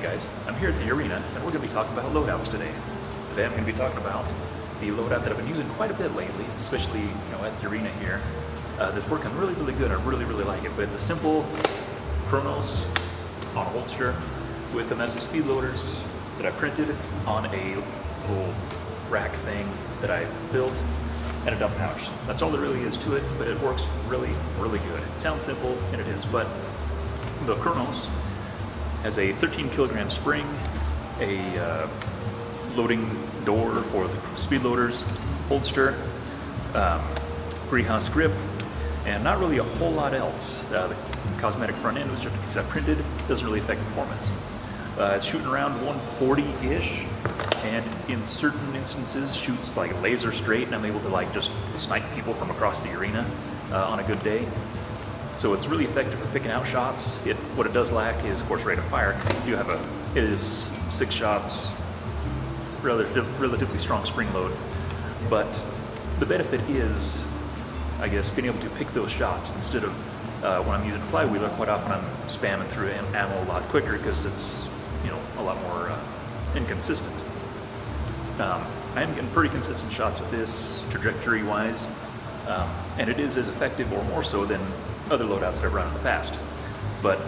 guys? I'm here at the arena and we're going to be talking about loadouts today. Today I'm going to be talking about the loadout that I've been using quite a bit lately, especially you know at the arena here. Uh, that's working really, really good. I really, really like it. But it's a simple Kronos on a holster with a mess of speed loaders that I printed on a little rack thing that I built and a dump pouch. That's all there really is to it, but it works really, really good. It sounds simple, and it is, but the Kronos has a 13 kilogram spring, a uh, loading door for the speed loaders, holster, um, grip, and not really a whole lot else. Uh, the cosmetic front end was just a piece I printed, doesn't really affect performance. Uh, it's shooting around 140-ish, and in certain instances shoots like laser straight, and I'm able to like just snipe people from across the arena uh, on a good day. So it's really effective for picking out shots. It, what it does lack is, of course, rate of fire, because you do have a, it is six shots, relative, relatively strong spring load. But the benefit is, I guess, being able to pick those shots instead of uh, when I'm using a flywheeler, quite often I'm spamming through ammo a lot quicker because it's, you know, a lot more uh, inconsistent. Um, I am getting pretty consistent shots with this, trajectory-wise, um, and it is as effective or more so than other loadouts that I've run in the past. But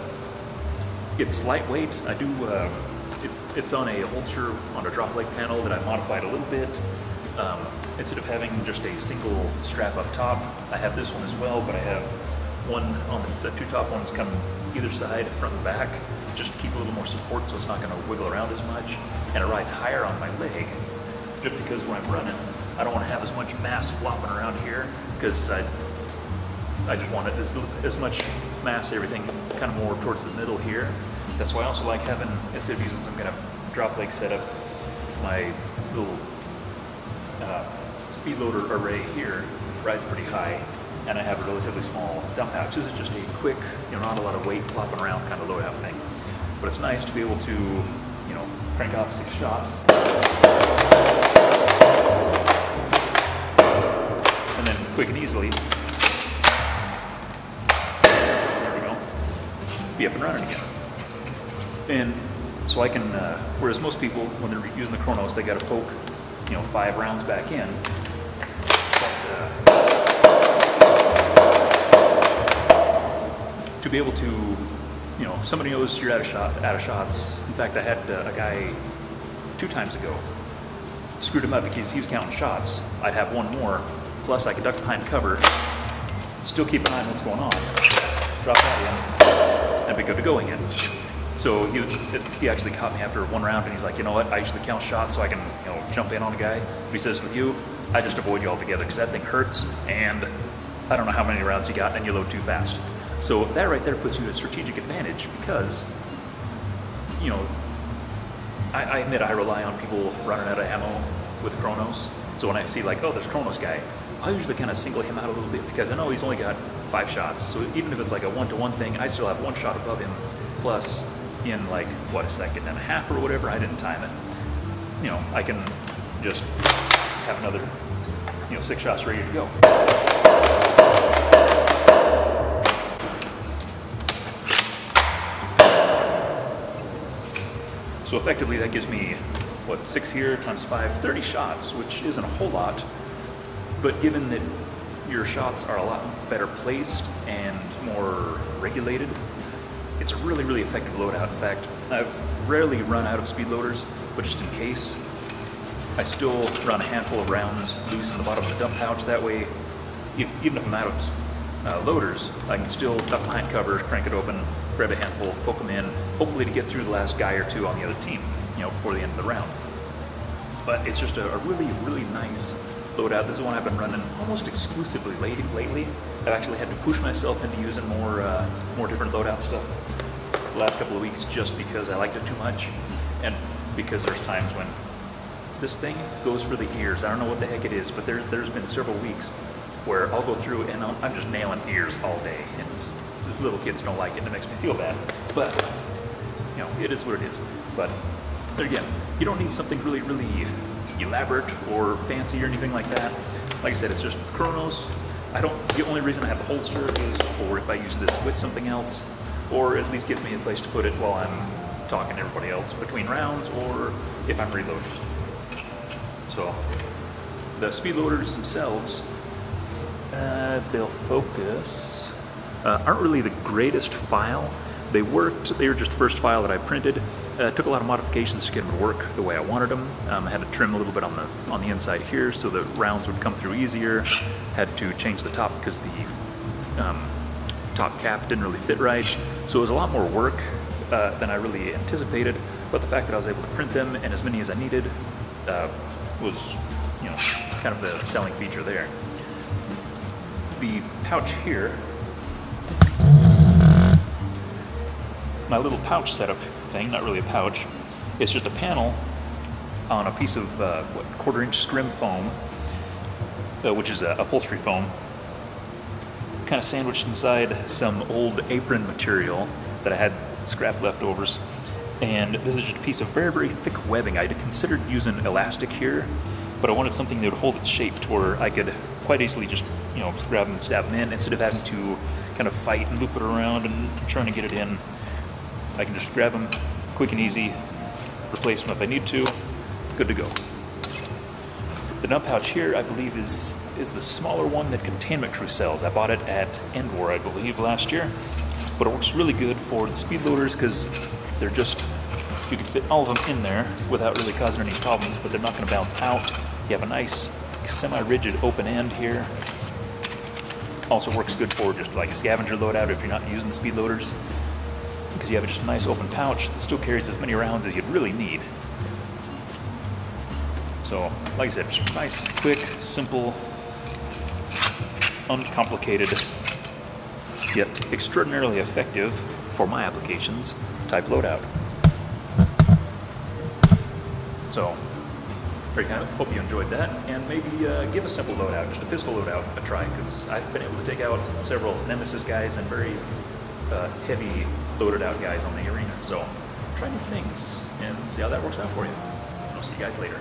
it's lightweight. I do. Uh, it, it's on a holster on a drop leg panel that I modified a little bit. Um, instead of having just a single strap up top, I have this one as well, but I have one on the, the two top ones come either side, front and back, just to keep a little more support so it's not going to wiggle around as much. And it rides higher on my leg, just because when I'm running, I don't want to have as much mass flopping around here, because I I just wanted as, as much mass, everything kind of more towards the middle here. That's why I also like having, instead of using some kind of drop leg setup, my little uh, speed loader array here rides pretty high, and I have a relatively small dump pouch. This is just a quick, you know, not a lot of weight flopping around kind of loadout thing. But it's nice to be able to, you know, crank off six shots. And then quick and easily be up and running again. And so I can, uh, whereas most people, when they're using the Kronos, they got to poke, you know, five rounds back in. But, uh, to be able to, you know, somebody knows you're out of shot, out of shots. In fact, I had uh, a guy two times ago screwed him up because he was counting shots. I'd have one more, plus I could duck behind cover, still keep an eye on what's going on, drop that in and be good to go again. So he, he actually caught me after one round and he's like, you know what, I usually count shots so I can you know jump in on a guy. But he says, with you, I just avoid you altogether because that thing hurts and I don't know how many rounds you got and you load too fast. So that right there puts you at a strategic advantage because, you know, I, I admit I rely on people running out of ammo with Kronos. So when I see like, oh, there's Kronos guy, I usually kind of single him out a little bit because I know he's only got five shots. So even if it's like a one-to-one thing, I still have one shot above him. Plus, in like what a second and a half or whatever, I didn't time it. You know, I can just have another, you know, six shots ready to go. So effectively, that gives me what six here times five, 30 shots, which isn't a whole lot. But given that your shots are a lot better placed and more regulated. It's a really, really effective loadout. In fact, I've rarely run out of speed loaders, but just in case, I still run a handful of rounds loose in the bottom of the dump pouch. That way, if, even if I'm out of uh, loaders, I can still duck behind cover, crank it open, grab a handful, poke them in, hopefully to get through the last guy or two on the other team, you know, before the end of the round. But it's just a, a really, really nice loadout. This is one I've been running almost exclusively lately. I've actually had to push myself into using more, uh, more different loadout stuff the last couple of weeks just because I liked it too much, and because there's times when this thing goes for the ears. I don't know what the heck it is, but there's there's been several weeks where I'll go through and i am just nailing ears all day, and little kids don't like it. It makes me feel bad, but you know it is what it is. But again, you don't need something really really elaborate or fancy or anything like that. Like I said, it's just Kronos. I don't, the only reason I have the holster is for if I use this with something else, or at least gives me a place to put it while I'm talking to everybody else between rounds or if I'm reloading. So the speed loaders themselves, uh, if they'll focus, uh, aren't really the greatest file. They worked, they were just the first file that I printed. Uh, took a lot of modifications to get them to work the way I wanted them. Um, I had to trim a little bit on the on the inside here so the rounds would come through easier. Had to change the top because the um, top cap didn't really fit right. So it was a lot more work uh, than I really anticipated. But the fact that I was able to print them and as many as I needed uh, was, you know, kind of the selling feature there. The pouch here my little pouch setup thing, not really a pouch, it's just a panel on a piece of uh, what, quarter inch scrim foam, uh, which is upholstery foam, kind of sandwiched inside some old apron material that I had scrap leftovers. And this is just a piece of very, very thick webbing. I had considered using elastic here, but I wanted something that would hold its shape to where I could quite easily just, you know, grab and stab them in instead of having to kind of fight and loop it around and trying to get it in. I can just grab them quick and easy, replace them if I need to, good to go. The nub pouch here, I believe, is is the smaller one that Containment Crew sells. I bought it at Endwar, I believe, last year. But it works really good for the speed loaders because they're just, you can fit all of them in there without really causing any problems, but they're not going to bounce out. You have a nice semi-rigid open end here. Also works good for just like a scavenger loadout if you're not using the speed loaders because you have just a nice open pouch that still carries as many rounds as you'd really need. So, like I said, just nice, quick, simple, uncomplicated, yet extraordinarily effective for my applications type loadout. So, you have it. Hope you enjoyed that, and maybe uh, give a simple loadout, just a pistol loadout, a try, because I've been able to take out several Nemesis guys and very uh, heavy loaded out guys on the arena. So try new things and see how that works out for you. I'll see you guys later.